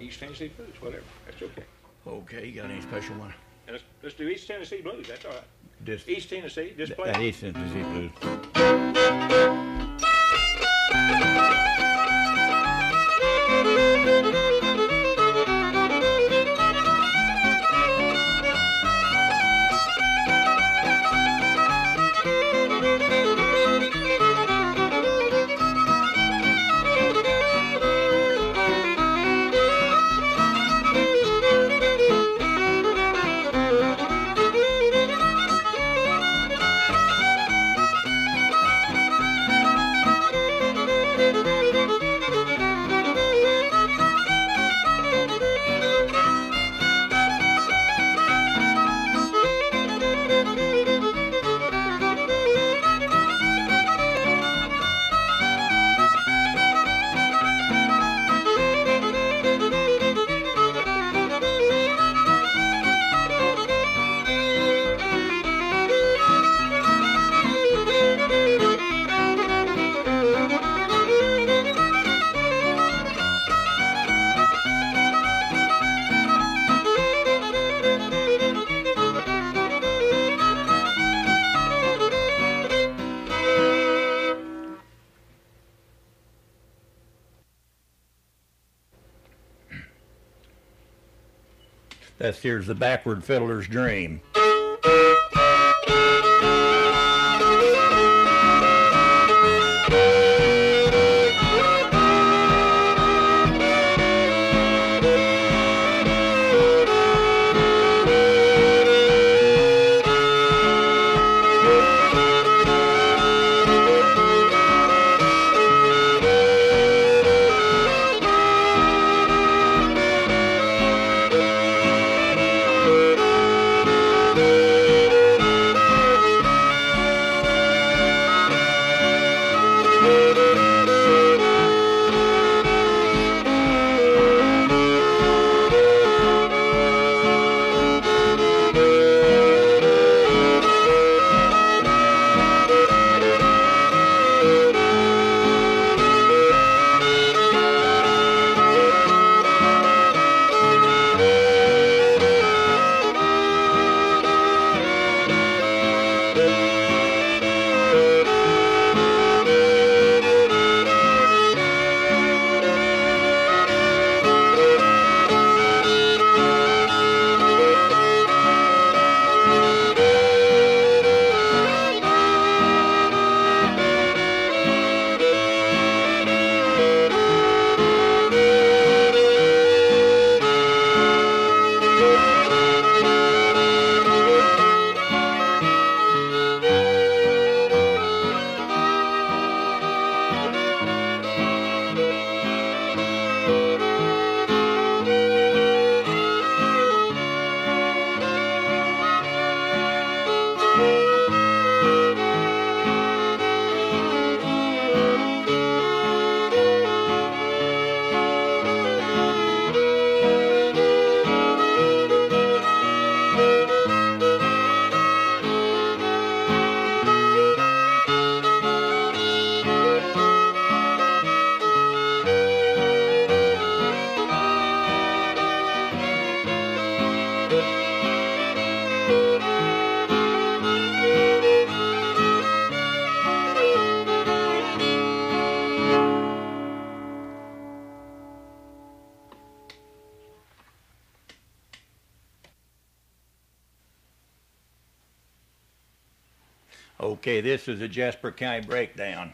East Tennessee Blues, whatever. That's okay. Okay, you got any special one? Let's, let's do East Tennessee Blues. That's all right. Just East Tennessee, just play. that East Tennessee Blues. That's here's the backward fiddler's dream. Okay, this is a Jasper County breakdown.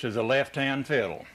This is a left-hand fiddle.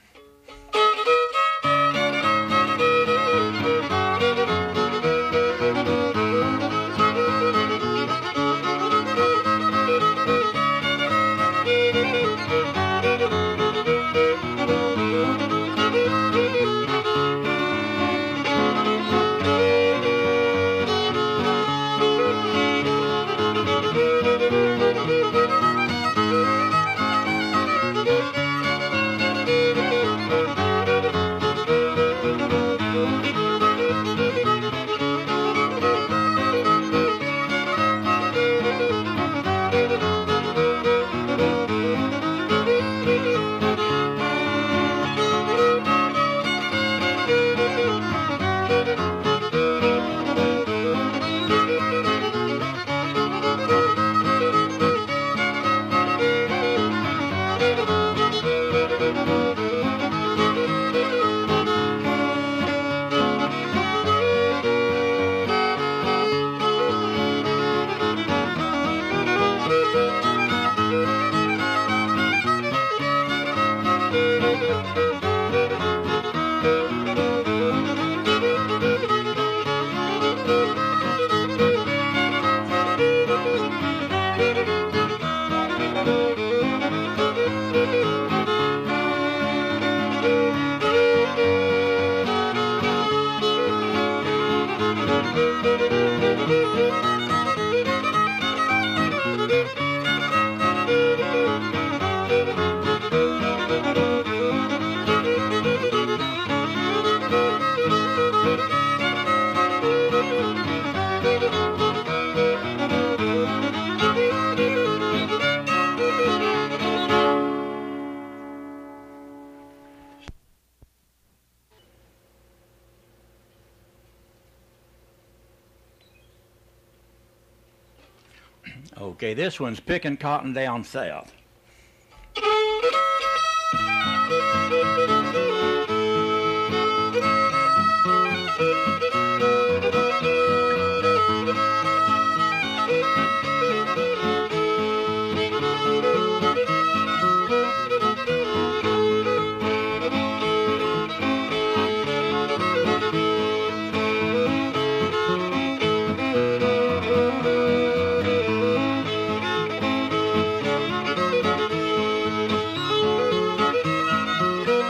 Okay, this one's picking cotton down south.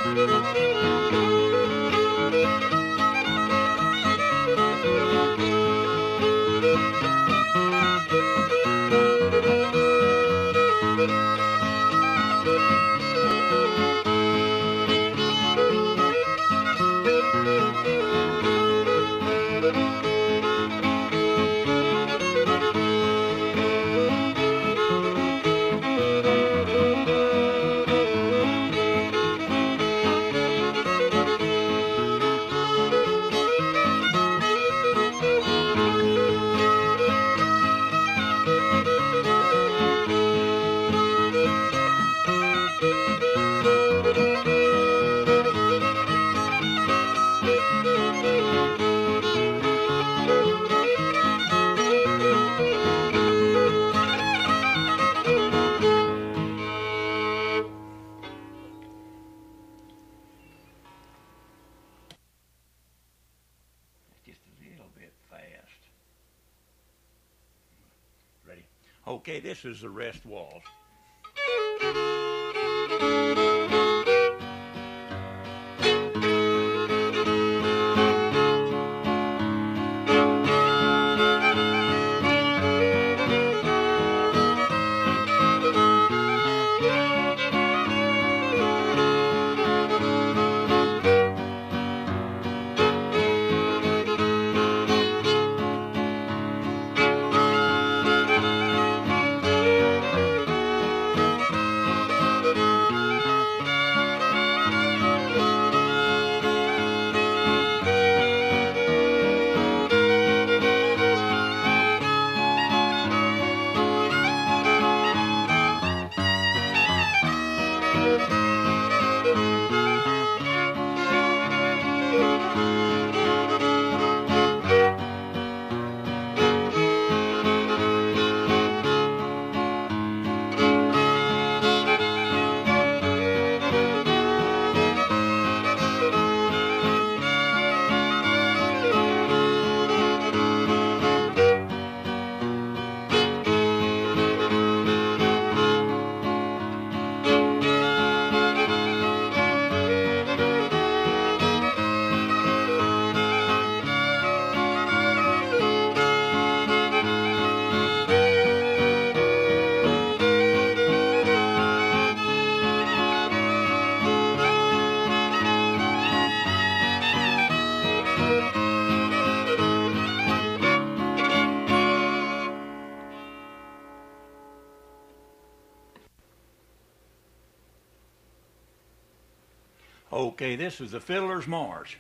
Música Okay, this is the rest waltz. Okay, this is the Fiddler's March.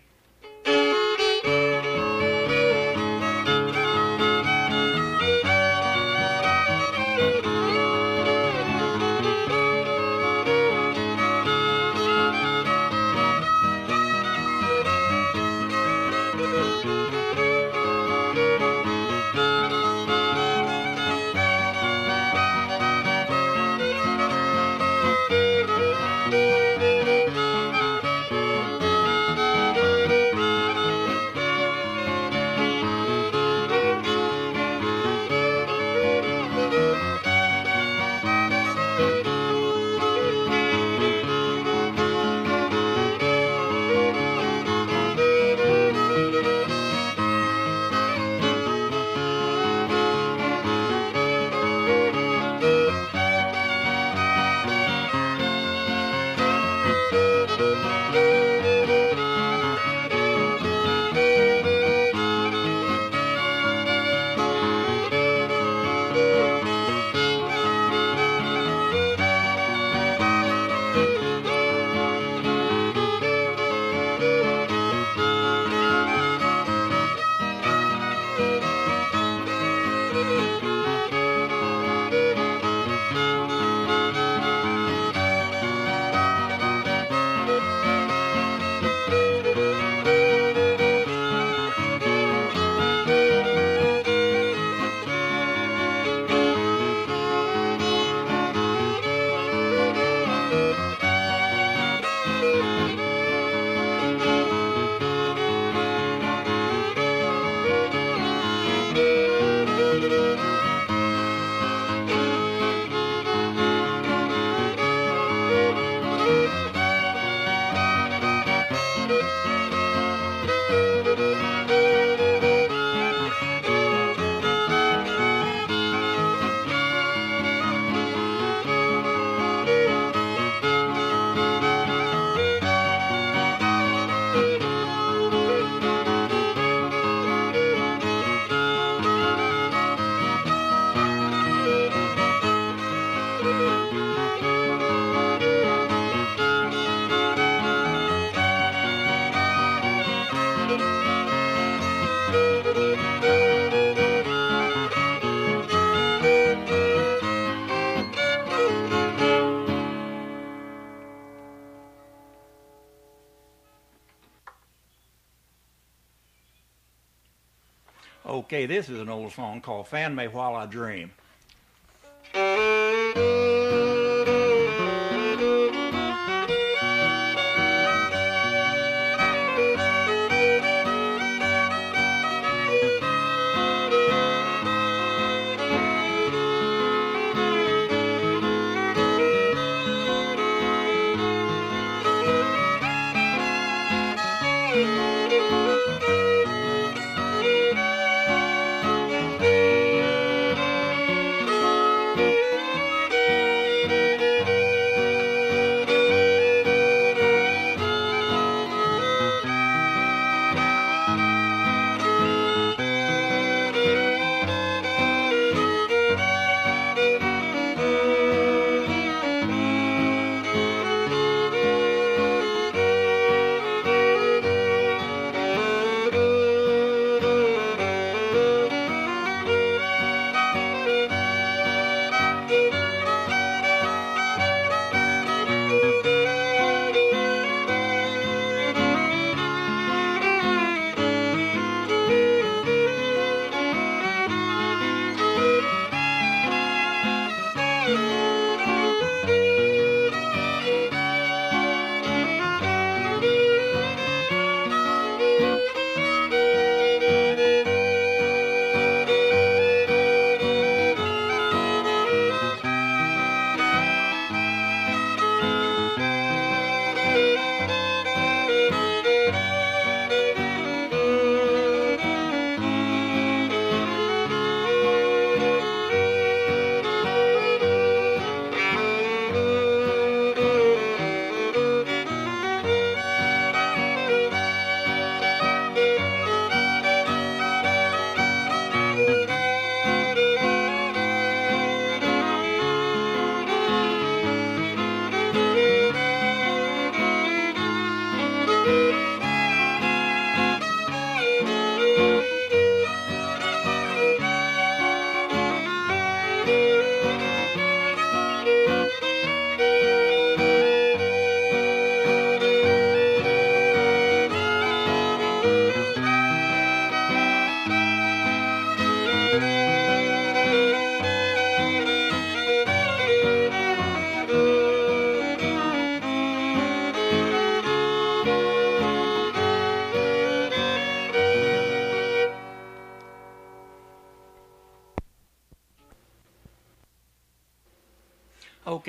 This is an old song called Fan Me While I Dream.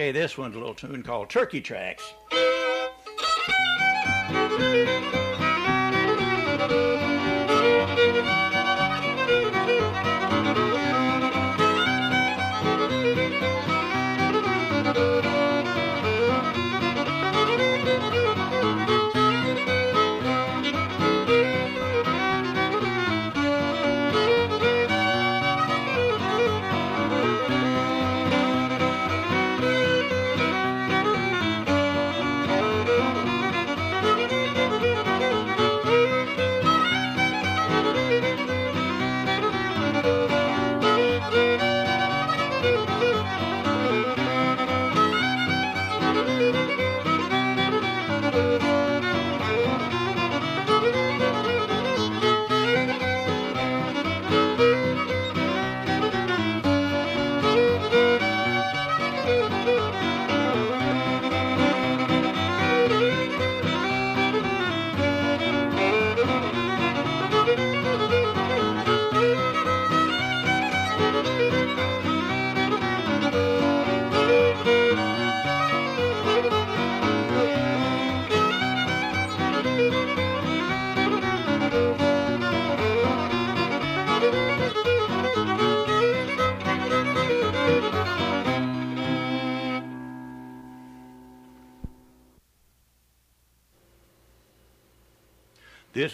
Okay, this one's a little tune called Turkey Tracks.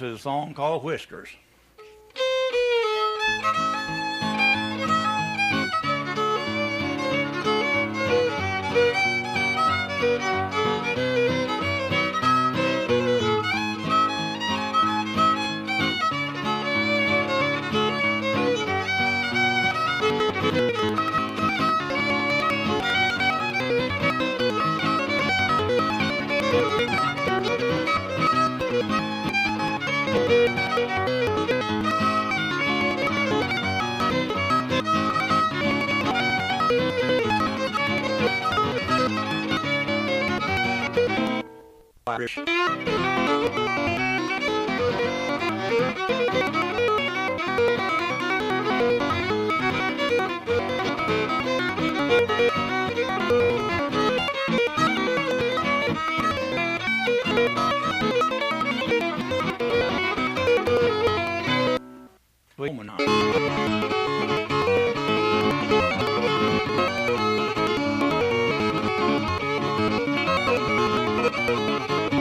Is a song called Whiskers. Irish. Wait a minute. Woman.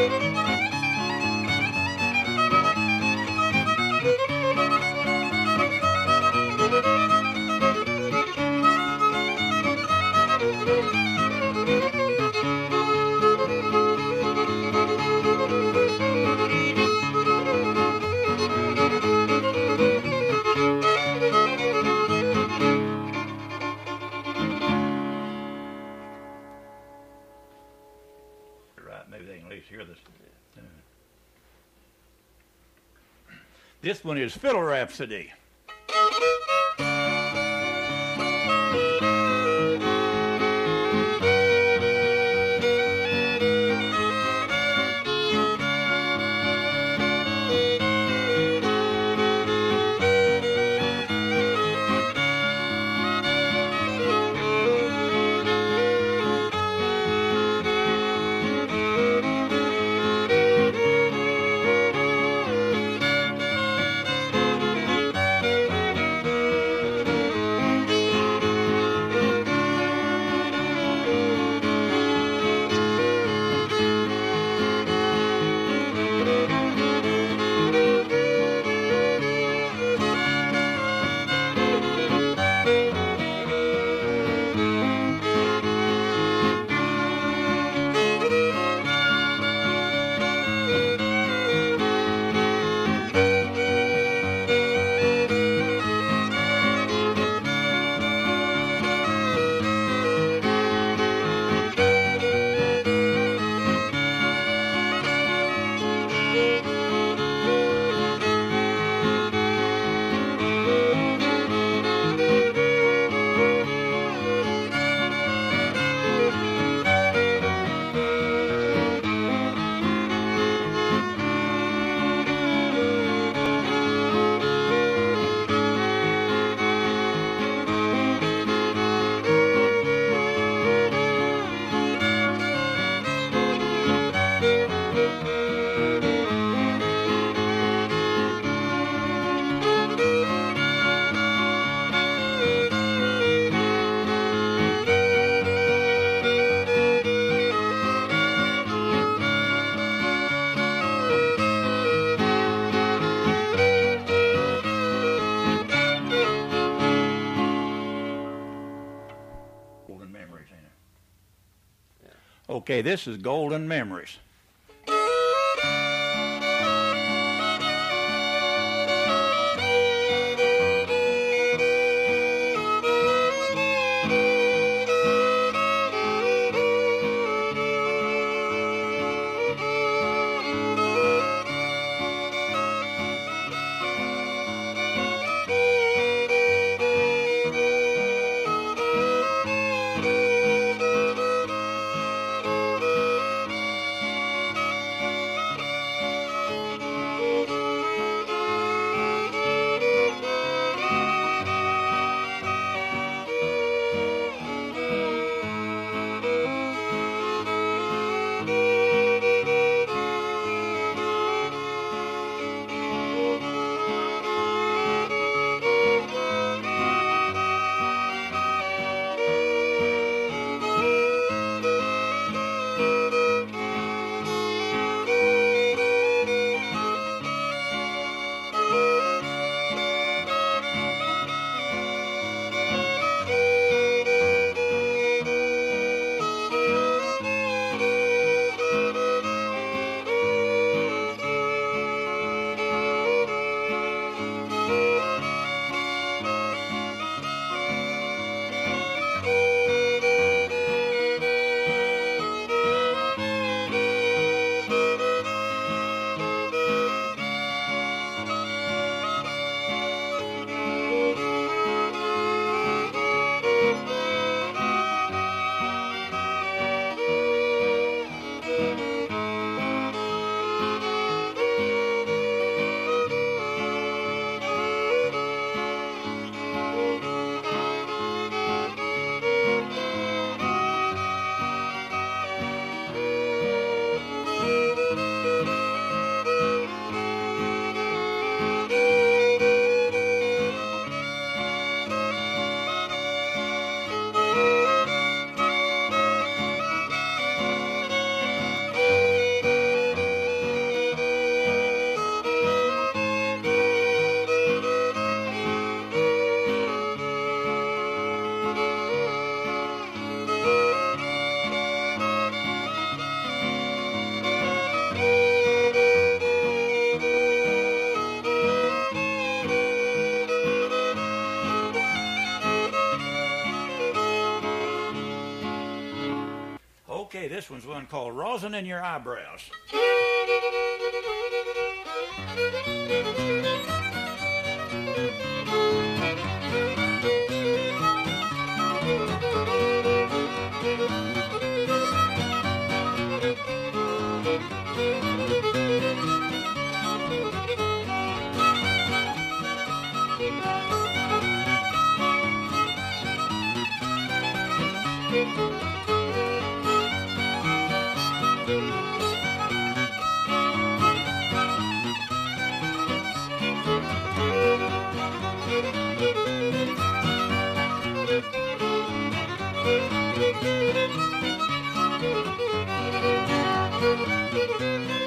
Música is Fiddle Rhapsody. Okay, this is Golden Memories. One's one called Rosin in Your Eyebrows. thank you